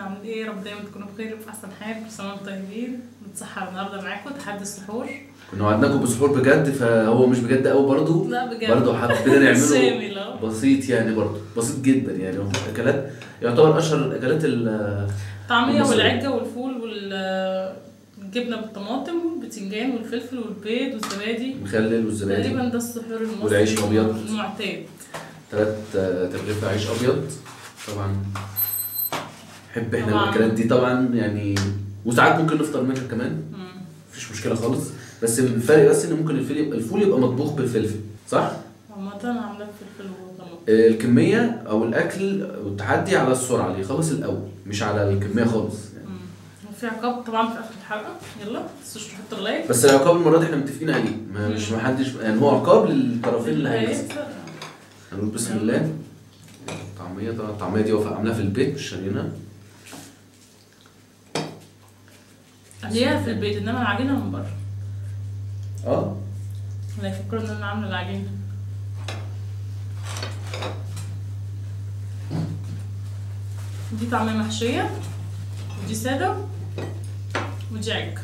عاملين إيه؟ رب دايما تكونوا بخير وفي أحسن حال. كل سنه وأنتم طيبين. نتسحر النهارده معاكم تحدي السحور. كنا وعدناكم بسحور بجد فهو مش بجد قوي برضه. لا بجد. برضه حبينا نعمله بسيط يعني برضه بسيط جدا يعني. هو اكلات يعتبر أشهر الأكلات ال- الطعمية. والعجة والفول والجبنه بالطماطم والبتنجان والفلفل والبيض والزبادي. المخلل والزبادي. تقريبا ده السحور المصري. والعيش الأبيض. المعتاد. ثلاث ترغيف عيش أبيض. طبعا نحب إحنا. الاكلات دي طبعا يعني وساعات ممكن نفطر منها كمان. مفيش مشكلة خالص. بس الفرق بس إن ممكن الفول يبقى الفول يبقى مطبوخ بالفلفل صح؟ عامة عاملاه بفلفل آه، الكمية أو الأكل والتحدي على السرعة اللي يخلص الأول مش على الكمية خالص يعني. وفي عقاب طبعا في آخر الحلقة. يلا متنسوش تحطوا اللايك بس العقاب المرة دي إحنا متفقين عليه. ما مش محدش يعني هو عقاب للطرفين اللي هيكسب. هنقول بسم الله. الطعمية طبعا. الطعمية دي عاملاها في البيت مش شارينها. ليها في البيت إنما العجينة من بره. آه؟ لا يفكروا إن أنا عاملة العجينة. دي طعمية محشية ودي سادة ودي عجة.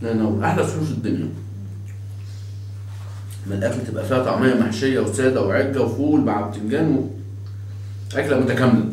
لا أحلى فلوس الدنيا. ما الأكل تبقى فيها طعمية محشية وسادة وعجة وفول مع بتنجان و... أكلة متكاملة.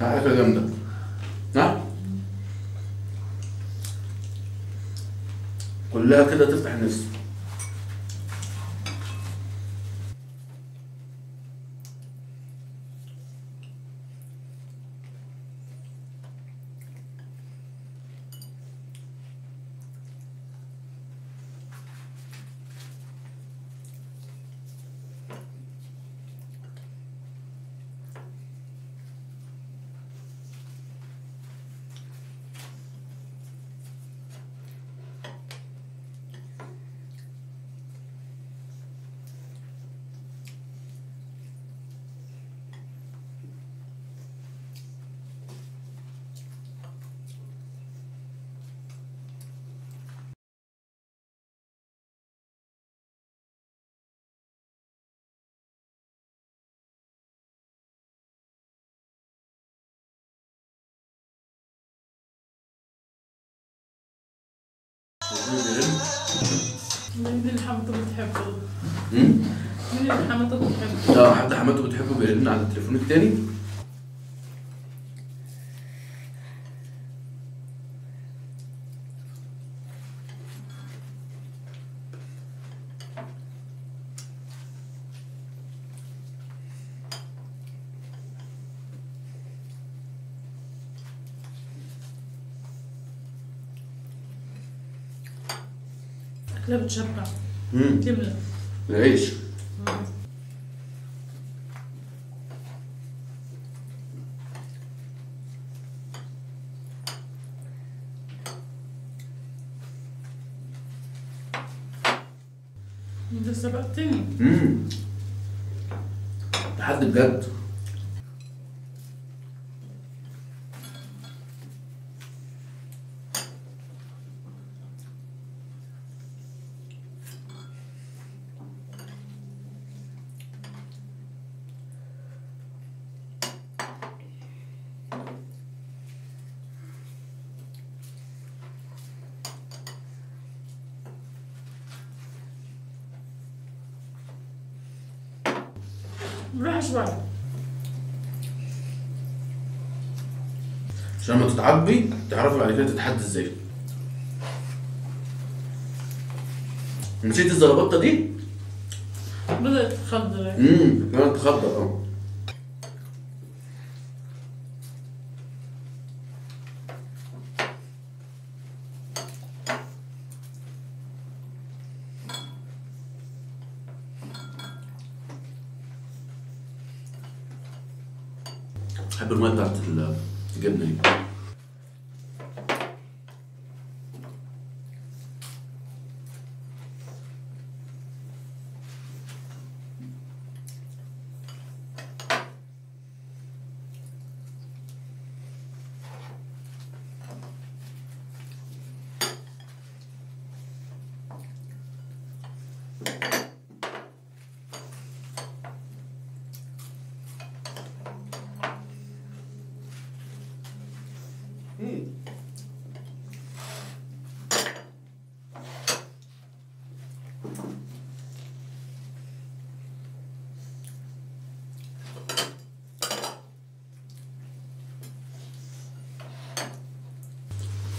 أكلة جامدة صح؟ كلها كده تفتح النفس مين اللي حماته بتحبه. اللي حماته بتحبه. آه حد حماته بتحبه بيرن على التليفون التاني؟ لا بتشبع امم تملى العيش. انت سبقتني امم تحدي بجد. عشان لما تتعبي تعرفي بعد كده تتحدي إزاي. نسيت الزلبطه دي؟ بدأت تخضر. امم كانت تخضر آه.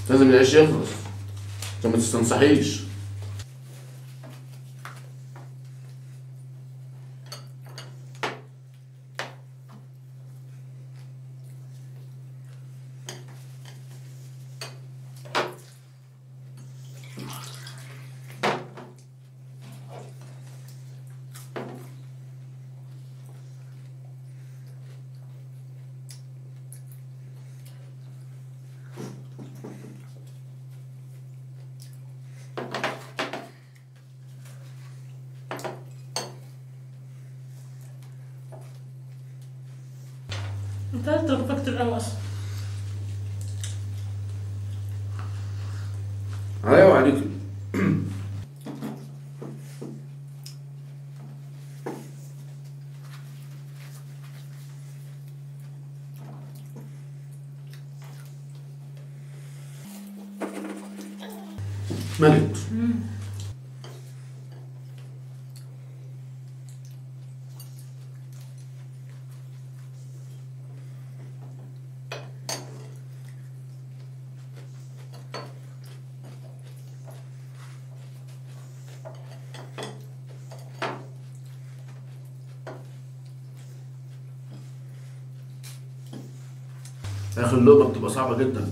لازم العيش يخلص. عشان ما تستنصحيش. انت ترفكت الأول اخر لقمه بتبقى صعبة جدا.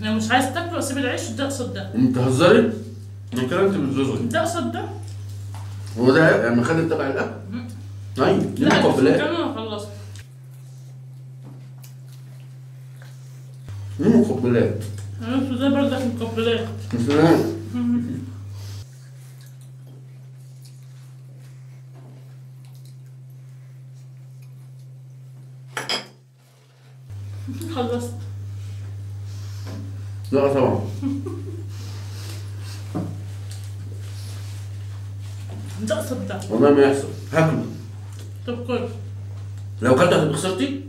لو مش عايز تاكله سيب العيش ده قصاد ده انت هزري كده أنت بتزوزي ده قصاد ده هو ده يعني مخدم تبع الاكل أيوه دي لا مقبلات كمان خلصت دي مقبلات عرفت ده برضك مقبلات مثلا خلصت لا طبعا ده قصاد ده والله ما يحصل. هاكله طب كل. لو كلت هتبقى خسرتي؟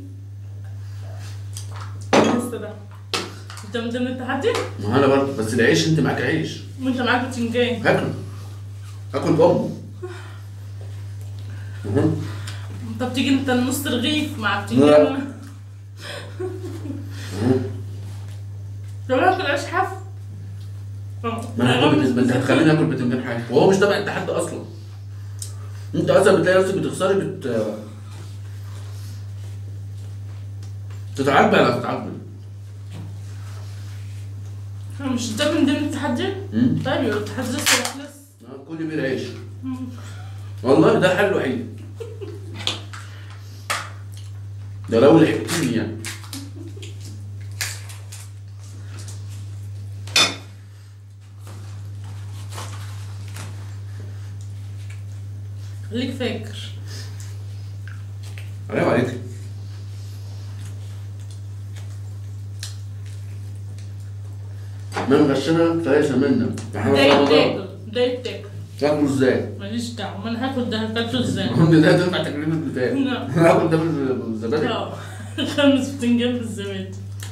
ده. انت من ضمن التحدي؟ ما أنا برضه. بس العيش أنت معاك عيش. وأنت معاك بتنجان. هاكل. هاكل بأمه. طب تيجي انت نص رغيف مع. بتنجان. طب أنا اكل عيش ما أنا بتنجان أنت هتخليني آكل بتنجان حاجة. وهو مش تبع التحدي أصلا. أنت أصلا بتلاقي نفسك بتخسري بت تتعبي على تتعبي مش ده من ضمن التحدي. طيب التحدي لسه ما خلص آه، كل بير عيش. والله ده حل وحيد. ده لو لحقتني يعني. خليك فاكر. عليك عليك من غشنا فليس منا إحنا في بداية رمضان تاكل بداية تاكل. تاكلوا إزاي؟ ماليش دعوة ما أنا هاكل ده هاكله إزاي؟ ده تنفع تكلمة بتاعي لا. هاكل ده بالزبادي. آه خمس بتنجان بالزبادي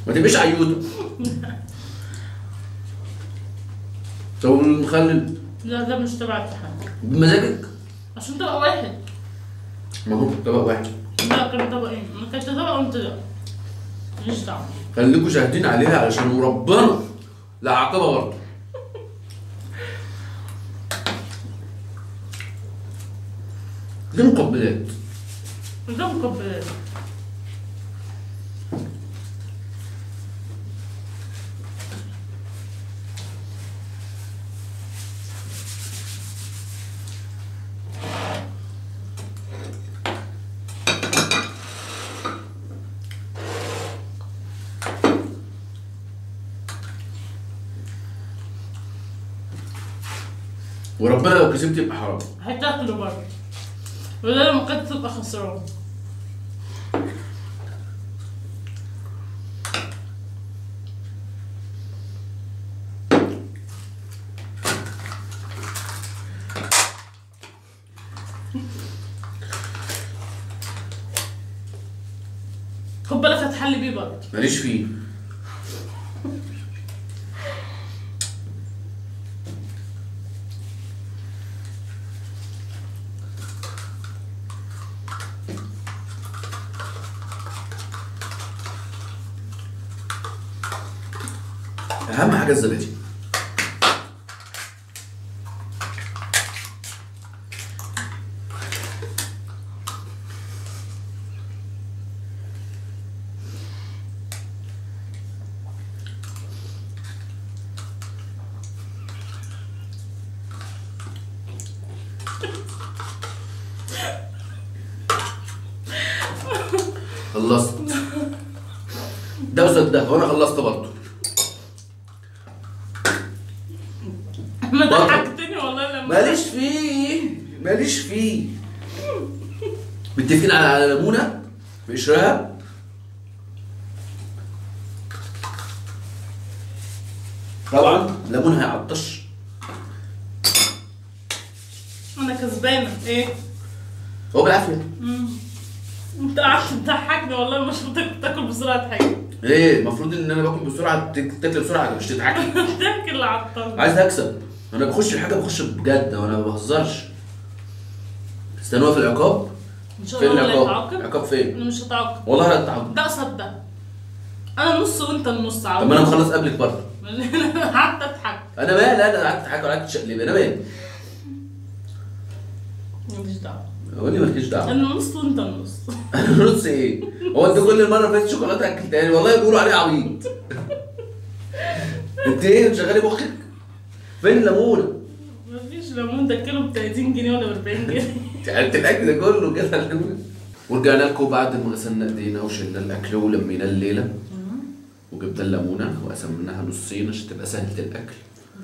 ما تبقيش عيوطة طب المخلل لا ده مش تبع التحدي بمزاجك؟ عشان طبق واحد. ما هو طبق واحد. لا كان طبقين أنا كنت طبق وانت لا ماليش دعوة. خليكوا شاهدين عليها علشان ربنا. لا عقبة برضه. دي مقبلات. ده مقبلات. وربنا لو كسبت يبقى حرام. هتاكله برضه. وده لما كنت تبقى خسران خد بالك هتحل بيه برضه. ماليش فيه. أهم حاجة الزبادي. خلصت. ده ده وأنا خلصت برضه. ما. ضحكتني والله لما ماليش فيه. ماليش فيه. متفقين على على ليمونه بقشرها طبعا ليمون هيعطش. أنا كسبانة. إيه؟ هو بالعافية. أنت قعدت تضحكني والله مش بتاكل تاكل بسرعة حاجة. إيه المفروض إن أنا باكل بسرعة تاكل بسرعة مش تتعكي تاكل اللي عطلني عايز اكسب أنا بخش الحاجة بخش بجد وأنا ما بهزرش. استنوها في العقاب؟ إن شاء فين الله ولا العقاب العقاب فين؟ أنا مش هتعاقب والله لا التعاقب ده قصاد ده أنا النص وأنت النص طب ما أنا مخلص قبلك برضه. قعدت أضحك. أنا مالي أنا قعدت أضحك وقعدت تشقلب أنا مالي ماليش دعوة. هو اني مالكيش دعوة. أنا النص وأنت النص. نص إيه؟ هو أنت كل مرة فاتت شوكولاتة أكلتها لي؟ والله بيقولوا عليه عبيط. أنت إيه؟ بتشغلي مخك؟ فين الليمونه؟ مفيش ليمون ده الكيلو ب 30 جنيه ولا ب 40 جنيه انت الأكل ده كله كده. ورجعنا لكم بعد ما غسلنا ايدينا وشلنا الأكل ولمينا الليلة. وجبنا الليمونة وقسمناها نصين عشان تبقى سهلة الأكل.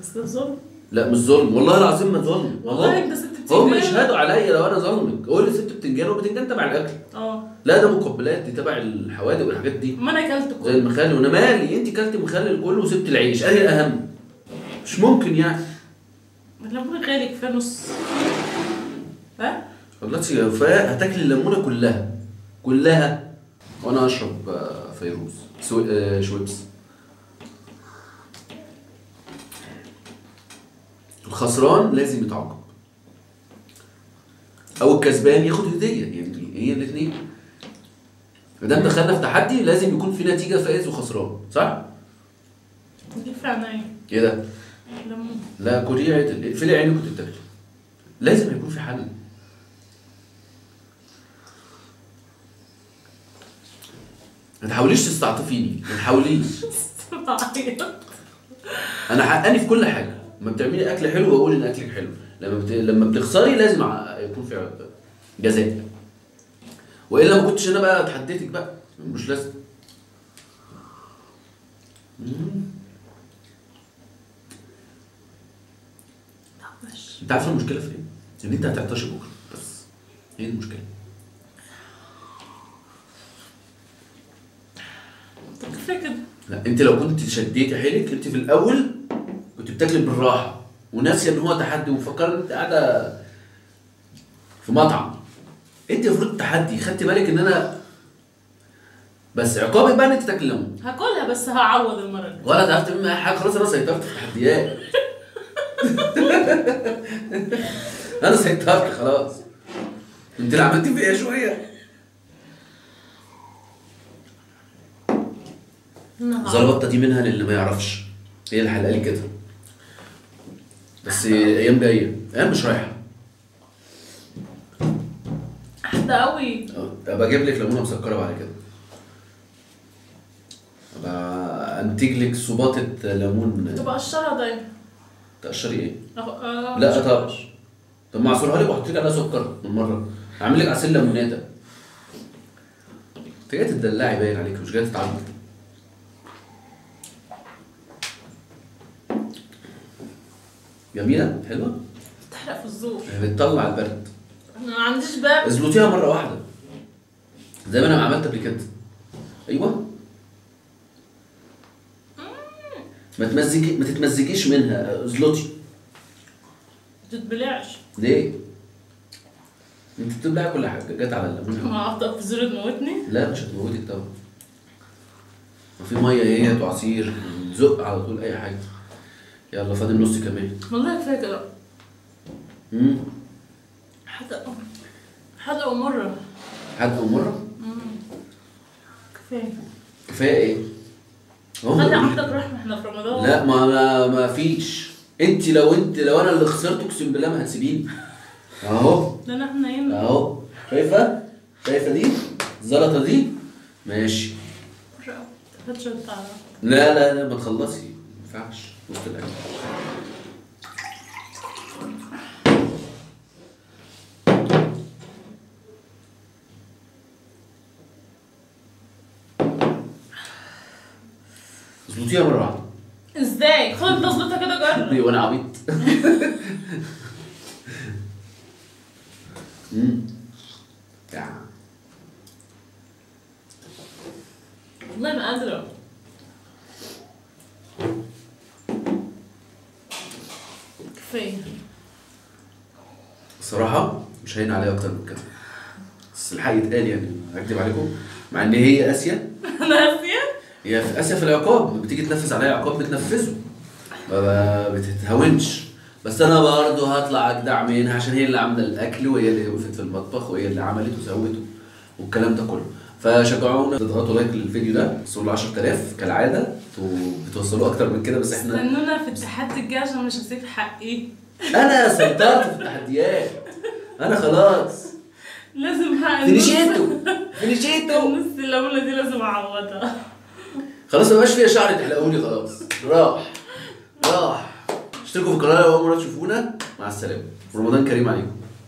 بس ده ظلم. لا مش ظلم. والله العظيم ما ظلم. والله انت ست هم بتنجان. يشهدوا عليا لو أنا ظلمك. قول لي ست بتنجان وبتنجان تبع الأكل. آه. لا ده مقبلات دي تبع الحوادق والحاجات دي. ما أنا أكلت زي كله المخلل. وأنا مالي؟ أنت كلت مخلل كله وسبت العيش. اهي الأهم. مش ممكن يعني. الليمون غالي كفاية نص. ها؟ والله يا وفاء هتاكلي الليمونة كلها. كلها. وأنا اشرب آه، فيروز. سو... آه، شويبس. الخسران لازم يتعاقب. أو الكسبان ياخد هدية. يعني هي الاثنين ما دام دخلنا في تحدي لازم يكون في نتيجة فائز وخسران. صح؟ دي عينيا إيه ده؟ لا كلي عدل اقفلي عينك كنت بتاكلي لازم يكون في حل. ما تحاوليش تستعطفيني ما تحاوليش. أنا حقاني في كل حاجة. لما بتعملي أكل حلو بقول إن أكلك حلو. لما بت... لما بتخسري لازم يكون في جزاء. وإلا ما كنتش أنا بقى اتحديتك بقى. مش لازم مم. انت عارف المشكلة في إيه؟ إن أنت هتعطشي بكرة بس. هي دي المشكلة. طب كفاية كده. لا أنت لو كنت شديتي حيلك أنت في الأول كنت بتاكلي بالراحة وناسية إن هو تحدي ومفكره ان أنت قاعدة في مطعم. أنت المفروض تحدي. خدتي بالك إن أنا بس عقابك بقى إن أنت تاكلي ليمون. هاكلها بس هعوض المرة الجايه ولا تعرف تعمل معايا حاجة. خلاص أنا سيطرت في التحديات. أنا سيطرت خلاص. أنت اللي عملتي فيا شوية هعوض. زلبطة دي منها للي ما يعرفش. هي اللي حلقه لي كده. بس أيام جاية. أيام مش رايحة. احدى قوي أه، أبقى أجيب لك ليمونة مسكرة بعد كده. أبقى أنتج لك صباطه ليمون. تبقى قشرها دايما. تقشري إيه آه، لا طب طب ما اعصرها لك واحط لك عليها سكر من مرة؟ أعمل لك عسل ليموناده أنت جاية تدلعي باين عليك مش جاية تتعلم. جميلة؟ حلوة؟ بتحرق في الزور. بتطلع البرد. أنا ما عنديش باب. اظبطيها مرة واحدة. زي ما أنا عملت قبل كده. أيوه. ما تمزجي ما تتمزجيش منها ازلطي ما تتبلعش. ليه؟ انت بتبلعي كل حاجة جت على الليمون ما اقطع في زور تموتني؟ لا مش هتموتك طبعا. وفي مية اهيت وعصير زق على طول أي حاجة. يلا فاضل نص كمان. والله كفاية كده. امم حدق حدق ومره حد أو مرة؟ كفاية. كفاية إيه؟ خلي. عندك رحمه إحنا في رمضان. لا ما ما, ما فيش. انت لو انت لو أنا اللي خسرت اقسم بالله ما هتسيبيني. اهو. ده أنا حنين اهو. شايفة؟ شايفة دي؟ الزلطة دي؟ ماشي. لا لا لا ما تخلصي. ما ينفعش. وسط الأكل. اظبطيها مرة واحدة. إزاي؟ خد تظبطها كده جرب. وأنا عبيط. والله ما قادرة. كفاية. الصراحة مش هين عليها أكتر من كده. بس الحق يتقال يعني هكدب عليكم. مع إن هي آسيا هي في في العقاب بتيجي تنفذ عليها عقاب بتنفذه. ما بتتهاونش بس أنا برضه هطلع أجدع منها عشان هي اللي عاملة الأكل وهي اللي وقفت في المطبخ وهي اللي عملت وسوت والكلام ده كله. فشجعونا. تضغطوا لايك للفيديو ده وصلوا 10000 كالعادة وبتوصلوا أكتر من كده بس إحنا استنونا في التحدي الجاي عشان مش هسيب حقي. أنا سيطرت في التحديات. أنا خلاص. لازم حقي فينيشيتو. فينيشيتو. النص الليمونه دي لازم أعوضها. خلاص ما فيها شعر تحلقوني خلاص. راح. راح. اشتركوا في القناة لو اول مرة تشوفونا. مع السلامة. رمضان كريم عليكم.